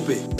stupid.